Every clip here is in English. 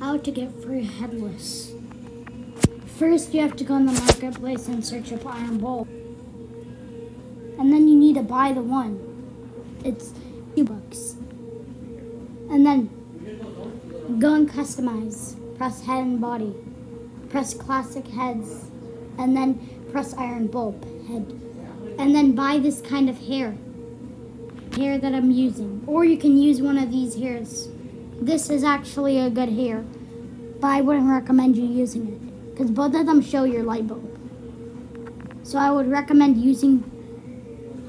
How to get free headless. First, you have to go in the marketplace and search up Iron Bulb. And then you need to buy the one. It's two bucks. And then go and customize. Press head and body. Press classic heads. And then press Iron Bulb head. And then buy this kind of hair. Hair that I'm using. Or you can use one of these hairs. This is actually a good hair. But I wouldn't recommend you using it. Because both of them show your light bulb. So I would recommend using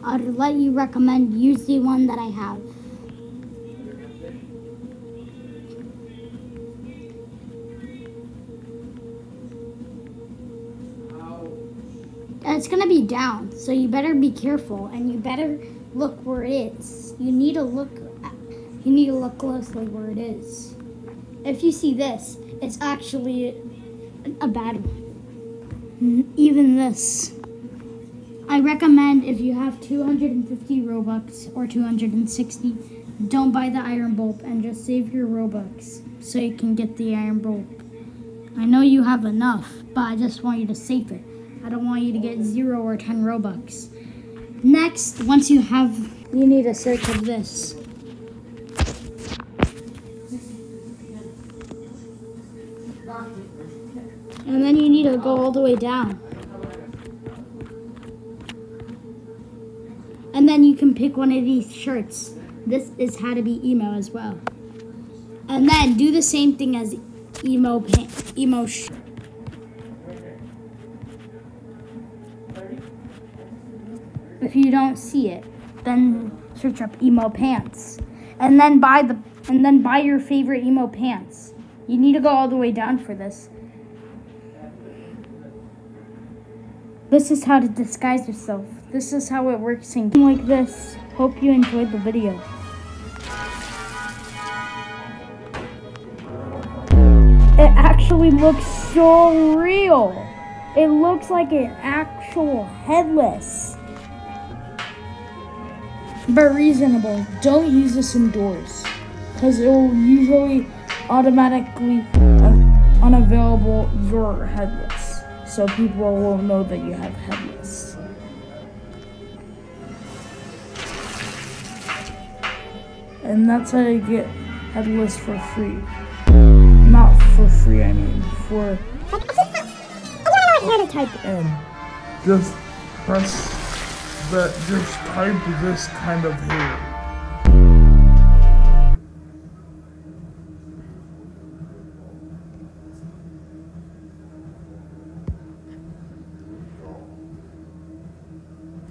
I'd let you recommend use the one that I have. it's gonna be down, so you better be careful and you better look where it is. You need to look you need to look closely where it is. If you see this, it's actually a bad one. Even this. I recommend if you have 250 Robux or 260, don't buy the Iron Bulb and just save your Robux so you can get the Iron Bulb. I know you have enough, but I just want you to save it. I don't want you to get 0 or 10 Robux. Next, once you have, you need a search of this. And then you need to go all the way down. And then you can pick one of these shirts. This is how to be emo as well. And then do the same thing as emo emo If you don't see it, then search up emo pants. And then buy the and then buy your favorite emo pants. You need to go all the way down for this. This is how to disguise yourself. This is how it works in like this. Hope you enjoyed the video. It actually looks so real. It looks like an actual headless. But reasonable. Don't use this indoors. Because it will usually automatically uh, unavailable your headless. So people will know that you have headless. And that's how you get headless for free. Not for free, I mean, for... How to type in. Just press that, just type this kind of hair.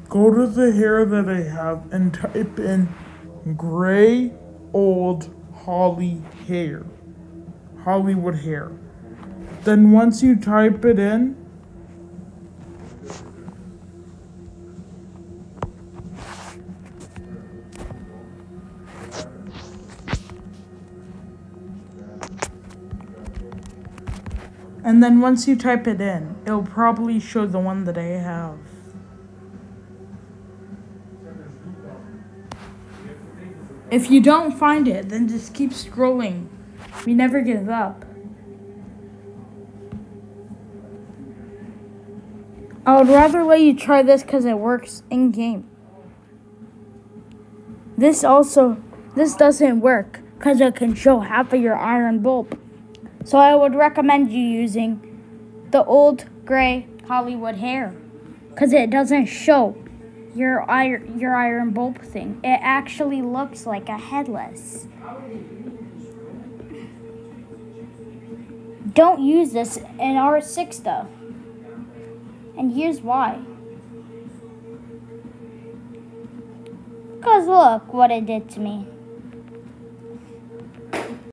Go to the hair that I have and type in gray old Holly hair. Hollywood hair. Then once you type it in, and then once you type it in, it'll probably show the one that I have. If you don't find it, then just keep scrolling. We never give up. I would rather let you try this because it works in game. This also, this doesn't work because it can show half of your iron bulb. So I would recommend you using the old gray Hollywood hair because it doesn't show your iron, your iron bulb thing. It actually looks like a headless. Don't use this in R6 though. And here's why. Because look what it did to me.